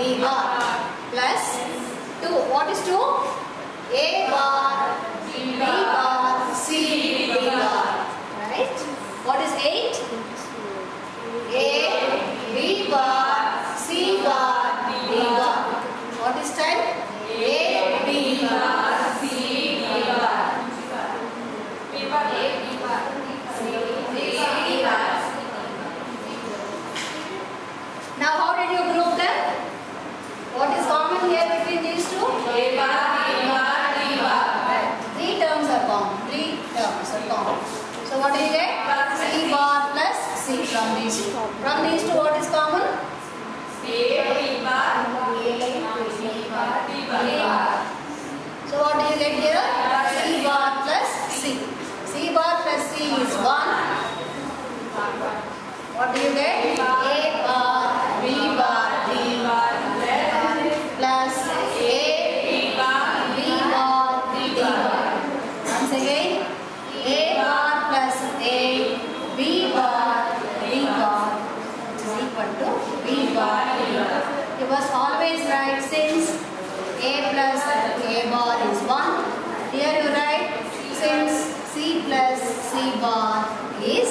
B bar plus 2. What is 2? A bar, B bar, C, B bar. Right? What is 8? A, B bar, C bar, B bar. What is 10? A, B bar, C, B bar. Now how did you group them? What is common here between these two? Right. Three terms are common. Three terms are common. So what do you get? C bar plus C from these two. What is common? So what do you get here? C bar plus C. C bar plus C is 1. What do you get? A bar, B bar, D bar plus A, B bar, D bar. Once again, A bar plus A, B bar, D bar is equal to B bar, D bar. You must always write since A plus A bar is 1. Here you write since C plus C bar is